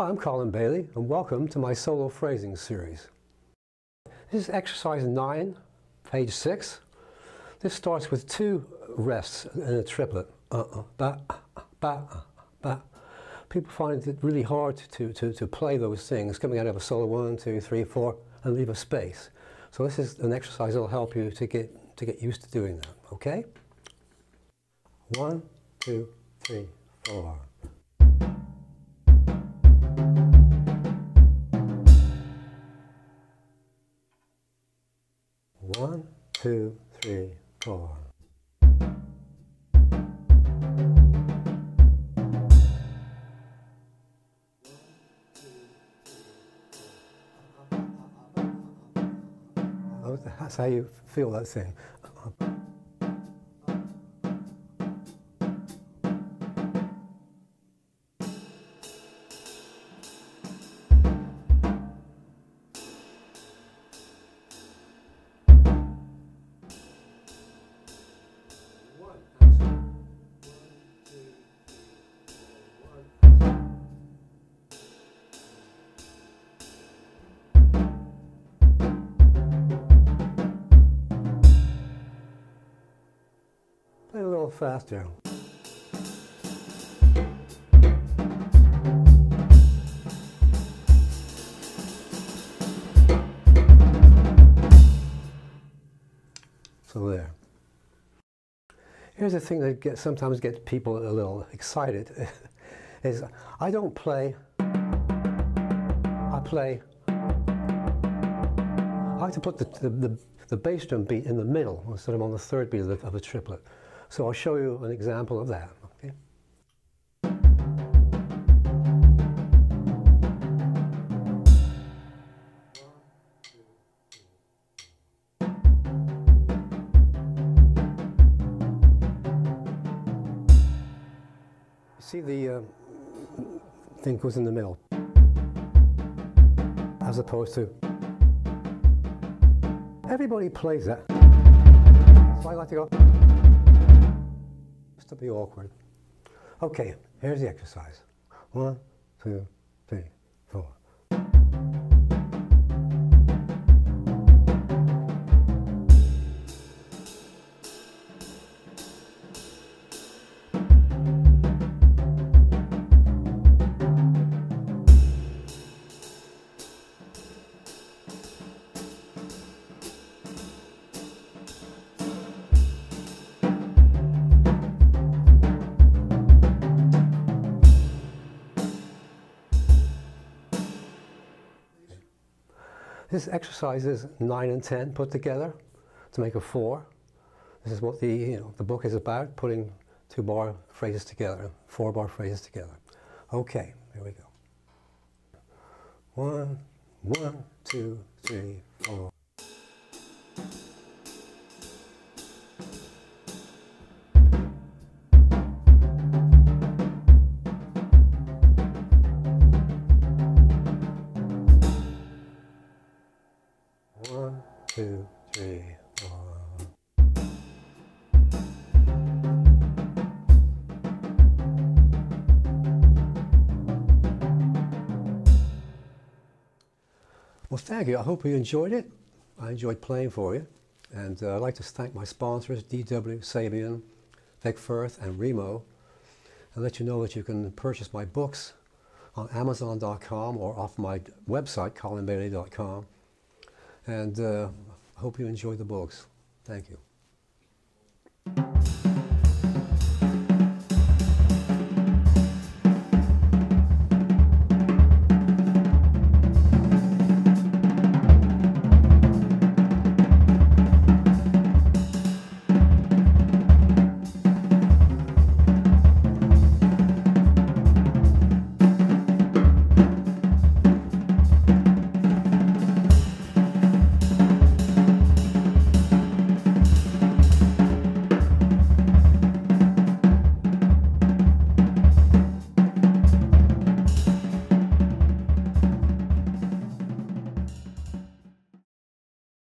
Hi, I'm Colin Bailey and welcome to my solo phrasing series. This is exercise 9, page 6. This starts with two rests in a triplet. Uh-uh, ba, ba, ba. People find it really hard to, to, to play those things, coming out of a solo one, two, three, four, and leave a space. So this is an exercise that will help you to get, to get used to doing that, okay? One, two, three, four. One, two, three, four. That's how you feel that thing. Little faster. So there. Here's the thing that gets, sometimes gets people a little excited, is I don't play, I play, I like to put the, the, the, the bass drum beat in the middle instead of on the third beat of, the, of a triplet. So I'll show you an example of that. Okay? See the uh, thing goes in the middle, as opposed to everybody plays that. So I like to go to be awkward. Okay, here's the exercise. One, two, three, four. This exercise is 9 and 10 put together to make a 4. This is what the, you know, the book is about, putting two bar phrases together, four bar phrases together. Okay, here we go. One, one, two, three, four. Well, thank you. I hope you enjoyed it. I enjoyed playing for you. And uh, I'd like to thank my sponsors, DW, Sabian, Vic Firth, and Remo, and let you know that you can purchase my books on Amazon.com or off my website, colinbailey.com. And uh, hope you enjoy the books. Thank you.